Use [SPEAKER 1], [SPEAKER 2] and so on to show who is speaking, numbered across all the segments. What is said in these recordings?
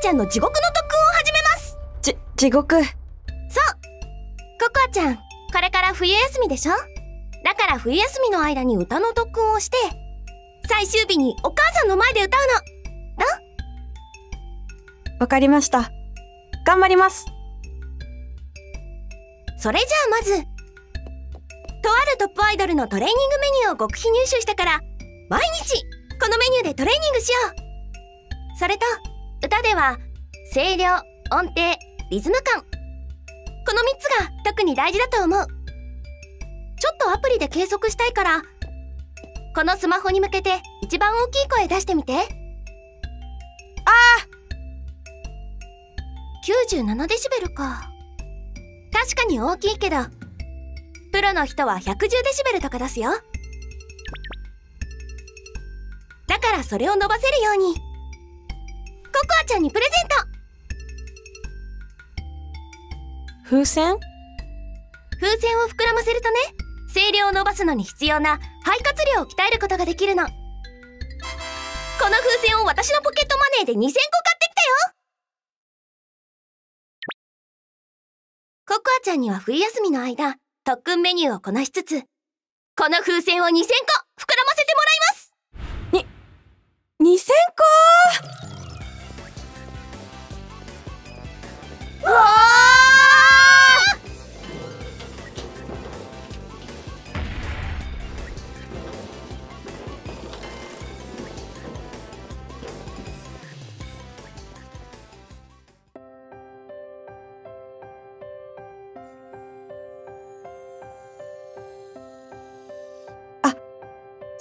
[SPEAKER 1] ちゃんの地獄の特訓を始めます
[SPEAKER 2] じ、地獄。
[SPEAKER 1] そうココアちゃんこれから冬休みでしょ？だから冬休みの間に歌の特訓をして最終日にお母さんの前で歌うの
[SPEAKER 2] わかりました。頑張ります。
[SPEAKER 1] それじゃあまずとあるトップアイドルのトレーニングメニューを極秘入手したから毎日このメニューでトレーニングしようそれと歌では声量音程リズム感。この3つが特に大事だと思う。ちょっとアプリで計測したいからこのスマホに向けて一番大きい声出してみて。あ97デシベルか。確かに大きいけどプロの人は110デシベルとか出すよ。だからそれを伸ばせるように。ココアちゃんにプレゼント。
[SPEAKER 2] 風船？
[SPEAKER 1] 風船を膨らませるとね声量を伸ばすのに必要な肺活量を鍛えることができるの。この風船を私のポケットマネーで2000個買ってきたよ。ココアちゃんには冬休みの間特訓メニューをこなしつつこの風船を2000個膨らませてもらいます。
[SPEAKER 2] 2000個？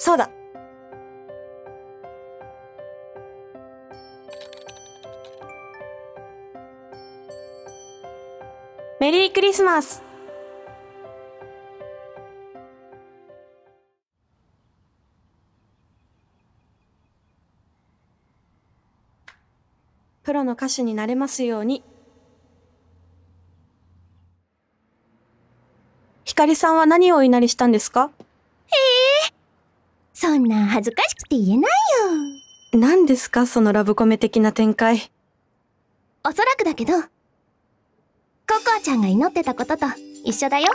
[SPEAKER 2] そうだ。メリークリスマスプロの歌手になれますように。ひかりさんは何をお祈りしたんですか？
[SPEAKER 1] そんな恥ずかしくて言えないよ。
[SPEAKER 2] 何ですかそのラブコメ的な展開。
[SPEAKER 1] おそらくだけどココアちゃんが祈ってたことと一緒だよ。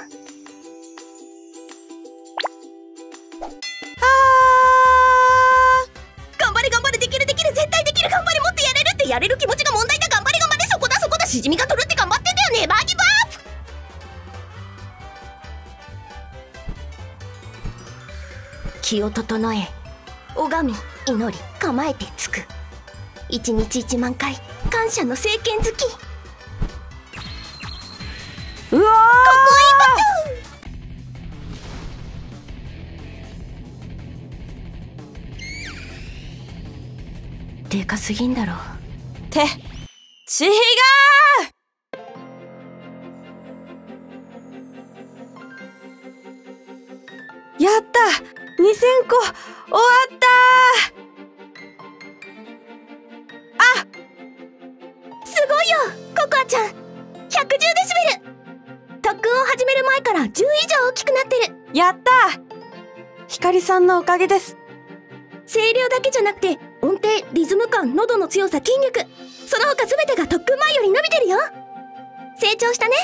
[SPEAKER 1] 頑張れ頑張れできるできる絶対できる頑張れもっとやれるってやれる気持ちが問題だ。頑張れ頑張れそこだそこだしじみが取るって気を整え拝み祈り構えてつく。一日一万回感謝の聖剣好き。
[SPEAKER 2] うわ
[SPEAKER 1] でかすぎんだろ。
[SPEAKER 2] って、違うやった !2000 個終わった
[SPEAKER 1] すごいよココアちゃん。110デシベル。特訓を始める前から10以上大きくなってる。
[SPEAKER 2] やったひかりさんのおかげです。
[SPEAKER 1] 声量だけじゃなくて音程リズム感喉の強さ筋力。その他全てが特訓前より伸びてるよ。成長したね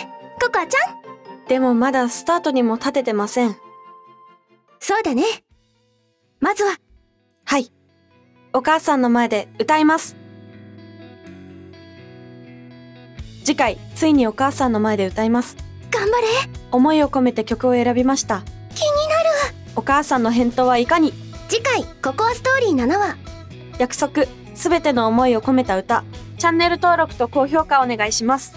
[SPEAKER 1] ココアちゃん。
[SPEAKER 2] でもまだスタートにも立ててません。
[SPEAKER 1] そうだねまずは
[SPEAKER 2] はい。お母さんの前で歌います。次回、ついにお母さんの前で歌います。
[SPEAKER 1] 頑張れ
[SPEAKER 2] 思いを込めて曲を選びました。
[SPEAKER 1] 気になる
[SPEAKER 2] お母さんの返答はいかに？
[SPEAKER 1] 次回ココアストーリー7話
[SPEAKER 2] 約束、すべての思いを込めた歌。チャンネル登録と高評価お願いします。